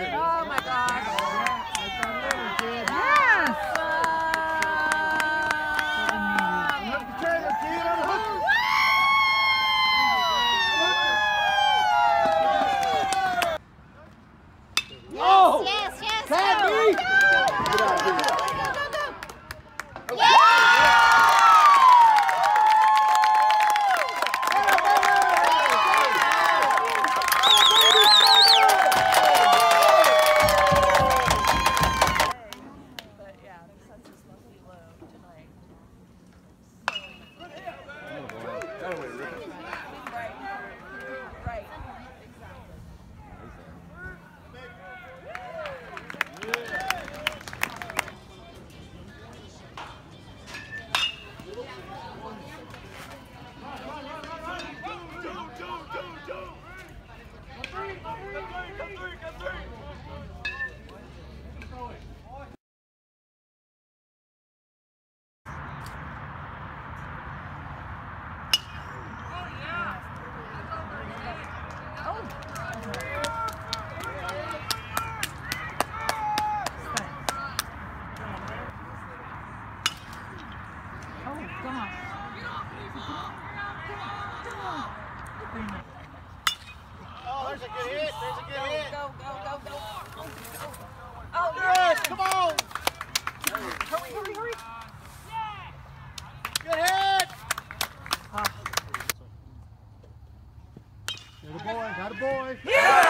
Oh my gosh. A good hit. There's a good hit. Go, go, go, go. Oh, yes, come on. Hurry, hurry, hurry. Good hit. Got a boy. Got a boy.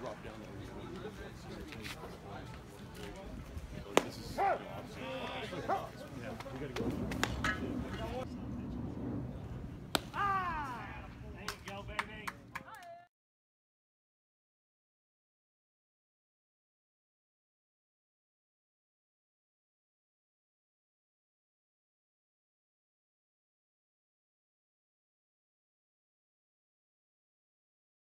Drop down there. This is obviously. Yeah, we gotta go.